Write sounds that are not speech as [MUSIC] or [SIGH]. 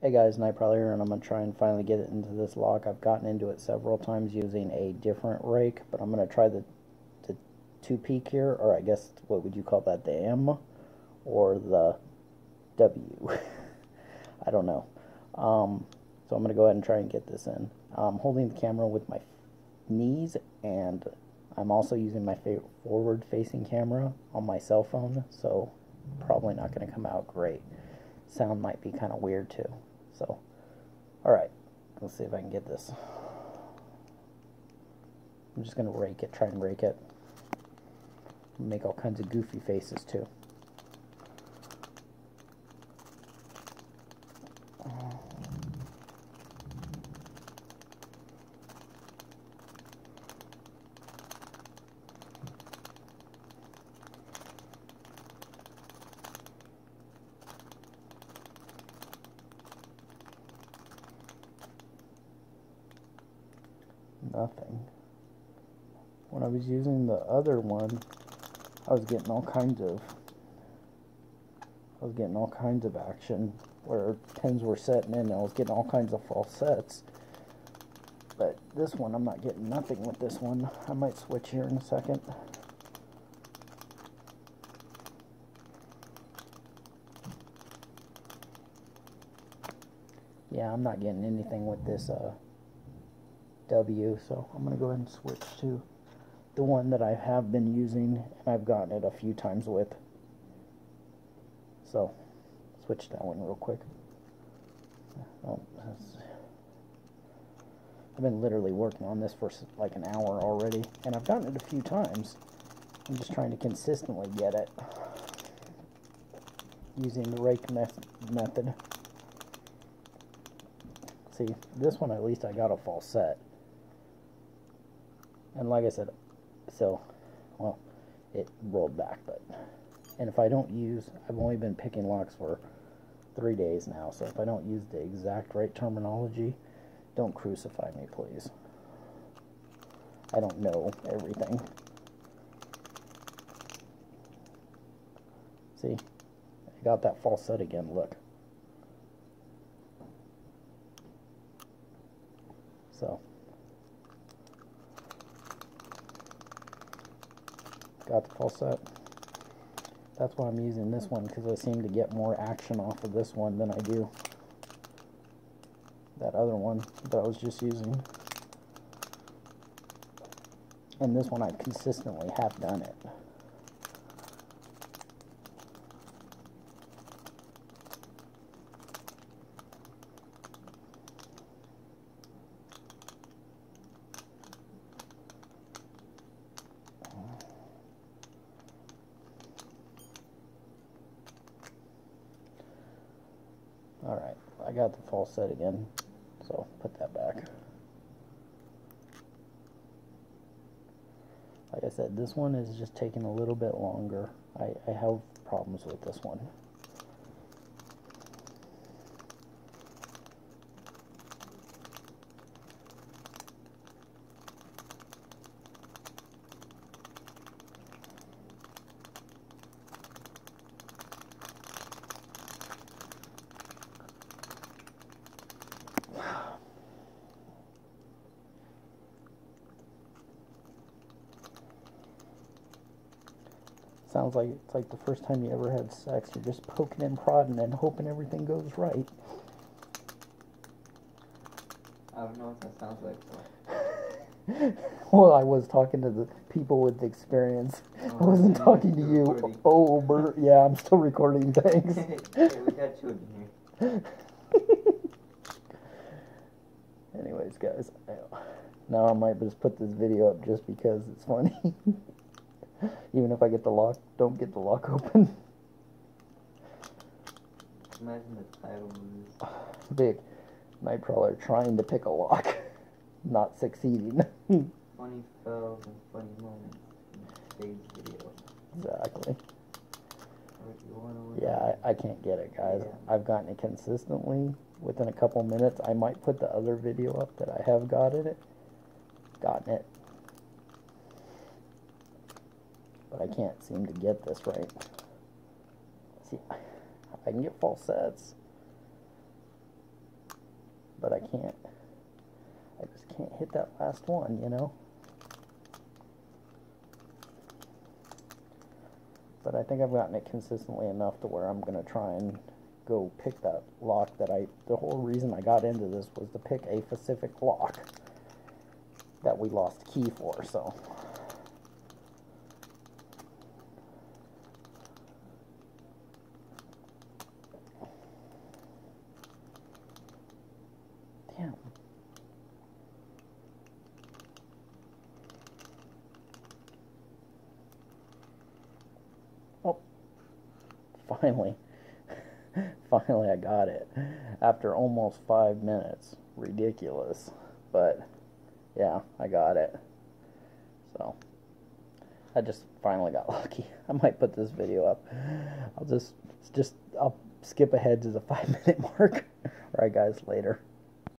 Hey guys, Nightprowler here, and I'm going to try and finally get it into this lock. I've gotten into it several times using a different rake, but I'm going to try the, the 2-peak here, or I guess, what would you call that, the M, or the W? [LAUGHS] I don't know. Um, so I'm going to go ahead and try and get this in. I'm holding the camera with my knees, and I'm also using my forward-facing camera on my cell phone, so probably not going to come out great. Sound might be kind of weird too. So, alright, let's see if I can get this. I'm just going to rake it, try and rake it. Make all kinds of goofy faces too. Nothing. When I was using the other one, I was getting all kinds of I was getting all kinds of action where pins were setting in and I was getting all kinds of false sets. But this one, I'm not getting nothing with this one. I might switch here in a second. Yeah, I'm not getting anything with this uh, W, so I'm going to go ahead and switch to the one that I have been using and I've gotten it a few times with. So, switch that one real quick. Oh, I've been literally working on this for like an hour already, and I've gotten it a few times. I'm just trying to consistently get it using the rake method. See, this one at least I got a false set. And like I said, so, well, it rolled back, but, and if I don't use, I've only been picking locks for three days now, so if I don't use the exact right terminology, don't crucify me, please. I don't know everything. See? I got that false set again, look. So. Got the false set. That's why I'm using this one, because I seem to get more action off of this one than I do that other one that I was just using. And this one I consistently have done it. Alright, I got the false set again, so put that back. Like I said, this one is just taking a little bit longer. I, I have problems with this one. Sounds like it's like the first time you ever had sex. You're just poking and prodding and hoping everything goes right. I don't know what that sounds like. [LAUGHS] well, I was talking to the people with the experience. Oh, I wasn't talking to you. Recording. Oh, Bert. Yeah, I'm still recording. Thanks. [LAUGHS] hey, we got children here. [LAUGHS] Anyways, guys, now I might just put this video up just because it's funny. [LAUGHS] Even if I get the lock, don't get the lock open. Imagine the title is [SIGHS] Big Nightprowler trying to pick a lock, [LAUGHS] not succeeding. [LAUGHS] funny fails and funny moments in today's video. Exactly. Yeah, I, I, can't get it, guys. Yeah. I've gotten it consistently. Within a couple minutes, I might put the other video up that I have got it. Gotten it but I can't seem to get this right. See, I can get false sets. But I can't, I just can't hit that last one, you know? But I think I've gotten it consistently enough to where I'm going to try and go pick that lock that I, the whole reason I got into this was to pick a specific lock that we lost key for, so. Damn. Oh, finally. [LAUGHS] finally I got it. After almost five minutes. Ridiculous. But, yeah, I got it. So, I just finally got [LAUGHS] lucky. I might put this video up. I'll just, just, I'll skip ahead to the [LAUGHS] five minute mark. Alright guys, later.